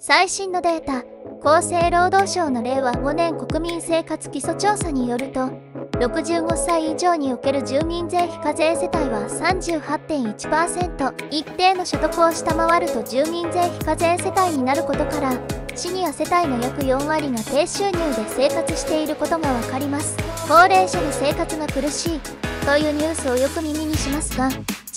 最新のデータ厚生労働省の令和5年国民生活基礎調査によると65歳以上における住民税非課税世帯は38.1%一定の所得を下回ると住民税非課税世帯になることからシニア世帯の約4割が低収入で生活していることがわかります。高齢者の生活が苦しいというニュースをよく耳にしますが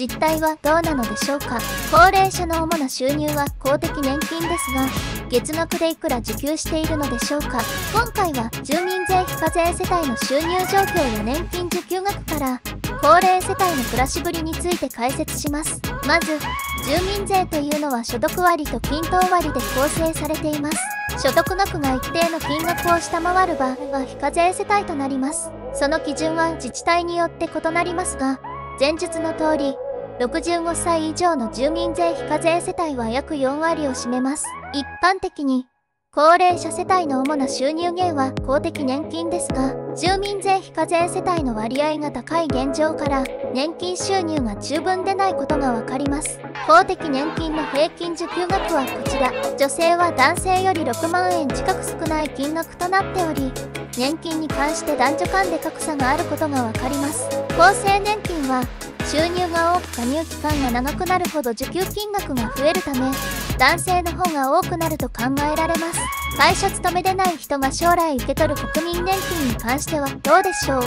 実態はどうなのでしょうか？高齢者の主な収入は公的年金ですが月額でいくら受給しているのでしょうか？今回は住民税非課税世帯の収入状況や年金受給額から高齢世帯の暮らしぶりについて解説します。まず住民税というのは所得割と均等割で構成されています。所得額が一定の金額を下回る場合は非課税世帯となります。その基準は自治体によって異なりますが前述の通り65歳以上の住民税非課税世帯は約4割を占めます。一般的に高齢者世帯の主な収入源は公的年金ですが住民税非課税世帯の割合が高い現状から年金収入が十分でないことがわかります。公的年金の平均受給額はこちら。女性は男性より6万円近く少ない金額となっており年金に関して男女間で格差があることがわかります。厚生年金は収入が多く加入期間が長くなるほど受給金額が増えるため男性の方が多くなると考えられます。会社勤めでない人が将来受け取る国民年金に関してはどうでしょう？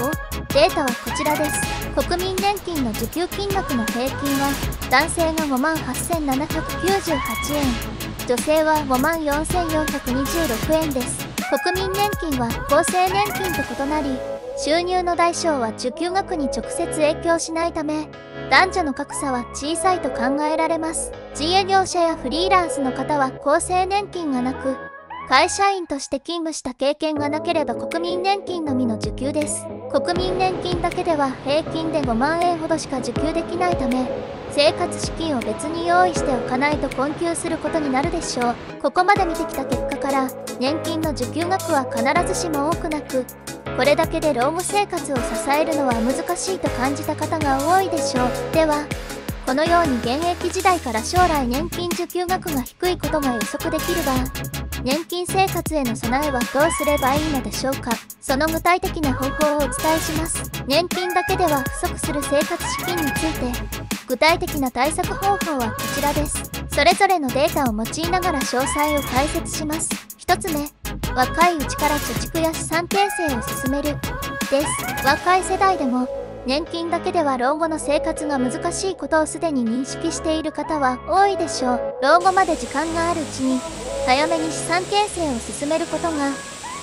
データはこちらです。国民年金の受給金額の平均は男性が5万8798円。女性は5万4426円です。国民年金は厚生年金と異なり収入の大小は受給額に直接影響しないため男女の格差は小さいと考えられます。自営業者やフリーランスの方は厚生年金がなく会社員として勤務した経験がなければ国民年金のみの受給です。国民年金だけでは平均で5万円ほどしか受給できないため生活資金を別に用意しておかないと困窮することになるでしょう。ここまで見てきた結果から年金の受給額は必ずしも多くなくこれだけで老後生活を支えるのは難しいと感じた方が多いでしょう。ではこのように現役時代から将来年金受給額が低いことが予測できるが年金生活への備えはどうすればいいのでしょうか？その具体的な方法をお伝えします。年金だけでは不足する生活資金について具体的な対策方法はこちらです。それぞれのデータを用いながら詳細を解説します。1つ目若いうちから貯蓄や資産形成を進めるです若い世代でも年金だけでは老後の生活が難しいことをすでに認識している方は多いでしょう。老後まで時間があるうちに早めに資産形成を進めることが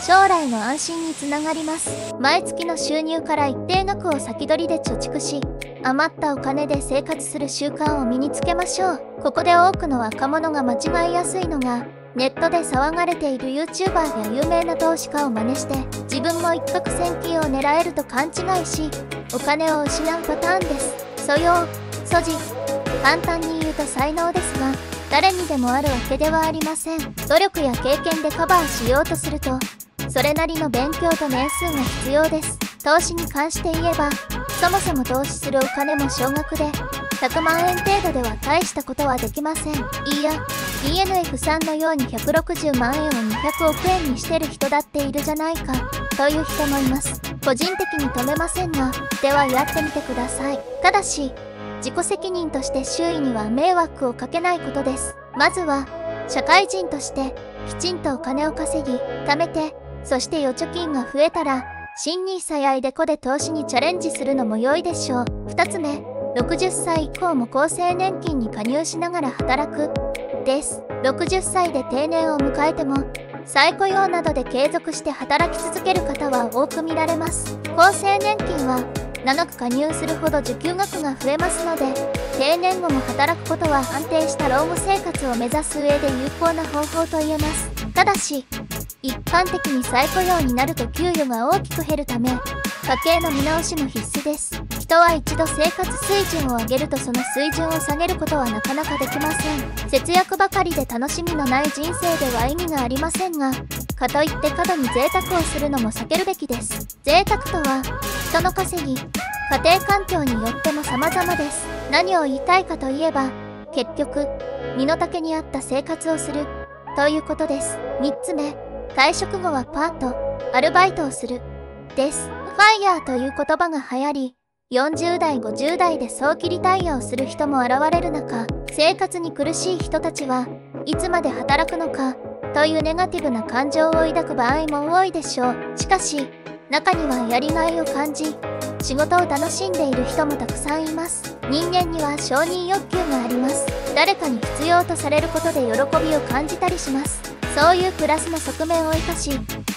将来の安心につながります。毎月の収入から一定額を先取りで貯蓄し余ったお金で生活する習慣を身につけましょう。ここで多くの若者が間違いやすいのがネットで騒がれている YouTuber や有名な投資家を真似して自分も一攫千金を狙えると勘違いしお金を失うパターンです。素養素地簡単に言うと才能ですが誰にでもあるわけではありません。努力や経験でカバーしようとするとそれなりの勉強と年数が必要です。投資に関して言えばそもそも投資するお金も少額で100万円程度では大したことはできません。いや DNF さんのように160万円を200億円にしてる人だっているじゃないかという人もいます個人的に止めませんがではやってみてくださいただし自己責任として周囲には迷惑をかけないことですまずは社会人としてきちんとお金を稼ぎ貯めてそして預貯金が増えたら新 nisa や iDeCo で投資にチャレンジするのも良いでしょう2つ目60歳以降も厚生年金に加入しながら働くです。60歳で定年を迎えても再雇用などで継続して働き続ける方は多く見られます。厚生年金は長く加入するほど受給額が増えますので定年後も働くことは安定した老後生活を目指す上で有効な方法と言えます。ただし一般的に再雇用になると給与が大きく減るため家計の見直しも必須です。人は一度生活水準を上げるとその水準を下げることはなかなかできません節約ばかりで楽しみのない人生では意味がありませんがかといって過度に贅沢をするのも避けるべきです贅沢とは人の稼ぎ家庭環境によっても様々です何を言いたいかといえば結局身の丈に合った生活をするということです。3つ目、退職後はパート、アルバイトをする。です。ファイヤーという言葉が流行り、40代50代で早期リタイアをする人も現れる中、生活に苦しい人たちはいつまで働くのかというネガティブな感情を抱く場合も多いでしょう。しかし、中にはやりがいを感じ、仕事を楽しんでいる人もたくさんいます。人間には承認欲求があります。誰かに必要とされることで喜びを感じたりします。そういうプラスの側面を生かし、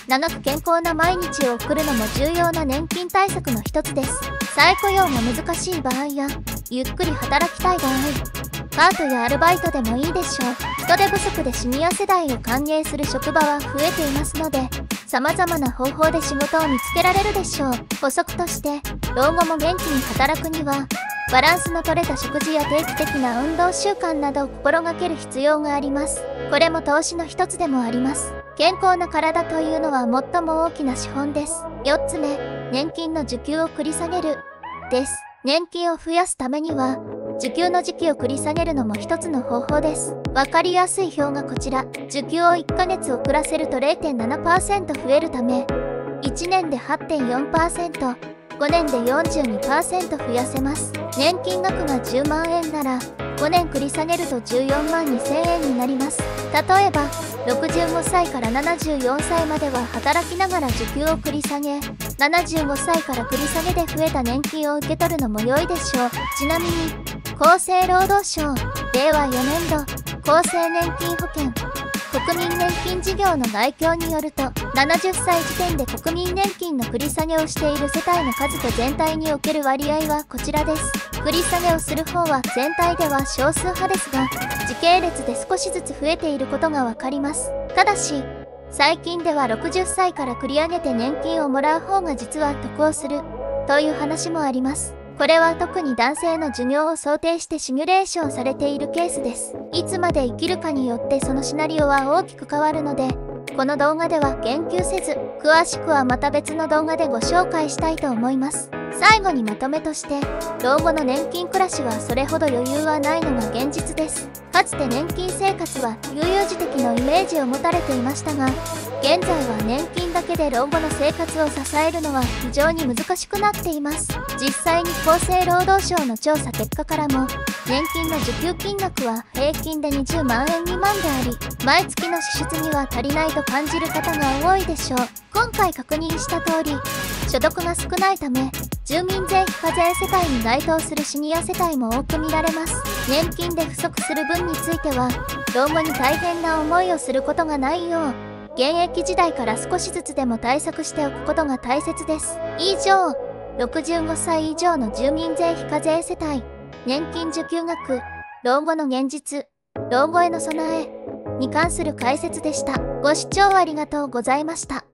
長く健康な毎日を送るのも重要な年金対策の一つです。再雇用が難しい場合や、ゆっくり働きたい場合、パートやアルバイトでもいいでしょう。人手不足でシニア世代を歓迎する職場は増えていますので様々な方法で仕事を見つけられるでしょう。補足として老後も元気に働くにはバランスの取れた食事や定期的な運動習慣などを心がける必要があります。これも投資の一つでもあります。健康な体というのは最も大きな資本です。4つ目年金の受給を繰り下げるです年金を増やすためには受給の時期を繰り下げるのも一つの方法です。わかりやすい表がこちら。受給を1ヶ月遅らせると0.7%増えるため、1年で8.4%、5年で42%増やせます。年金額が10万円なら、5年繰り下げると14万2000円になります。例えば、65歳から74歳までは働きながら受給を繰り下げ、75歳から繰り下げで増えた年金を受け取るのも良いでしょう。ちなみに、厚生労働省令和4年度厚生年金保険国民年金事業の概況によると70歳時点で国民年金の繰り下げをしている世帯の数と全体における割合はこちらです繰り下げをする方は全体では少数派ですが時系列で少しずつ増えていることがわかりますただし最近では60歳から繰り上げて年金をもらう方が実は得をするという話もありますこれは特に男性の寿命を想定してシミュレーションされているケースです。いつまで生きるかによってそのシナリオは大きく変わるので、この動画では言及せず、詳しくはまた別の動画でご紹介したいと思います。最後にまとめとして老後の年金暮らしはそれほど余裕はないのが現実です。かつて年金生活は悠々自適のイメージを持たれていましたが現在は年金だけで老後の生活を支えるのは非常に難しくなっています。実際に厚生労働省の調査結果からも年金の受給金額は平均で20万円未満であり毎月の支出には足りないと感じる方が多いでしょう。今回確認した通り所得が少ないため住民税非課税世帯に該当するシニア世帯も多く見られます。年金で不足する分については老後に大変な思いをすることがないよう現役時代から少しずつでも対策しておくことが大切です。以上65歳以上の住民税非課税世帯。年金受給額老後の現実老後への備えに関する解説でした。ご視聴ありがとうございました。